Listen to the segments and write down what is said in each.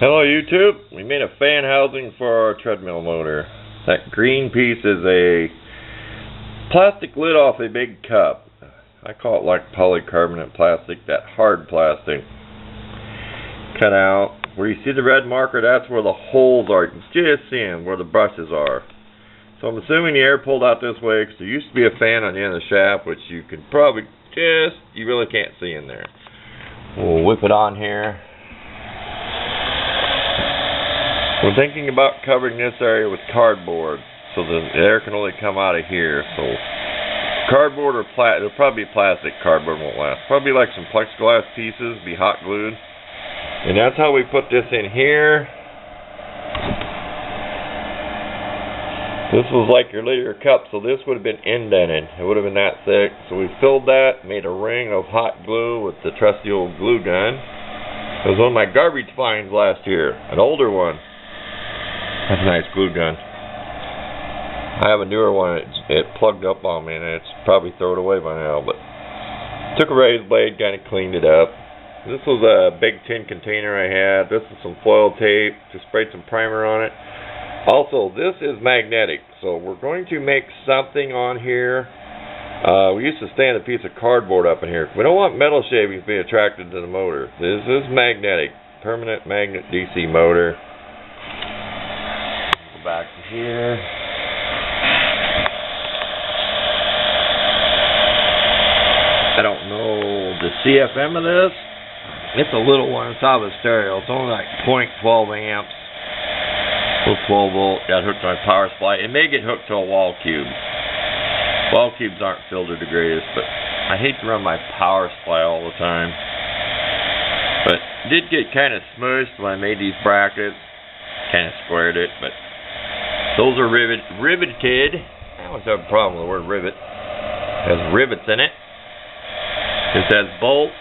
Hello YouTube. We made a fan housing for our treadmill motor. That green piece is a plastic lid off a big cup. I call it like polycarbonate plastic, that hard plastic. Cut out. Where you see the red marker, that's where the holes are. Just them, where the brushes are. So I'm assuming the air pulled out this way because there used to be a fan on the end of the shaft, which you can probably just, you really can't see in there. We'll whip it on here. We're thinking about covering this area with cardboard so the air can only come out of here. So cardboard or plat it'll probably be plastic cardboard won't last. Probably like some plexiglass pieces, be hot glued. And that's how we put this in here. This was like your liter cup, so this would have been indented. It would have been that thick. So we filled that, made a ring of hot glue with the trusty old glue gun. It was one of my garbage finds last year, an older one. That's a nice glue gun. I have a newer one. It, it plugged up on me, and it's probably thrown away by now. But took a razor blade, kind of cleaned it up. This was a big tin container I had. This is some foil tape. Just sprayed some primer on it. Also, this is magnetic, so we're going to make something on here. Uh, we used to stand a piece of cardboard up in here. We don't want metal shavings being attracted to the motor. This is magnetic, permanent magnet DC motor. Here. I don't know the CFM of this. It's a little one. It's out of a stereo. It's only like 0.12 amps. Little 12 volt, got hooked to my power supply. It may get hooked to a wall cube. Wall cubes aren't filter the greatest, but I hate to run my power supply all the time. But did get kind of smushed when I made these brackets. Kind of squared it, but those are rivet riveted. I always have a problem with the word rivet. It has rivets in it. This has bolts.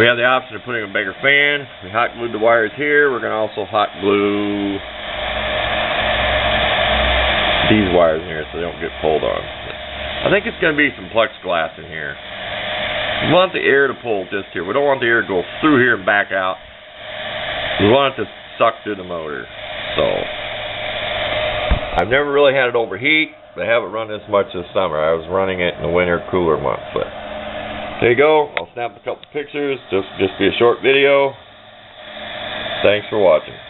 We have the option of putting a bigger fan. We hot glued the wires here. We're going to also hot glue these wires in here so they don't get pulled on. I think it's going to be some plexiglass in here. We want the air to pull just here. We don't want the air to go through here and back out. We want it to suck through the motor. So, I've never really had it overheat. I haven't run this much this summer. I was running it in the winter cooler months. But there you go. I'll snap a couple pictures. Just just be a short video. Thanks for watching.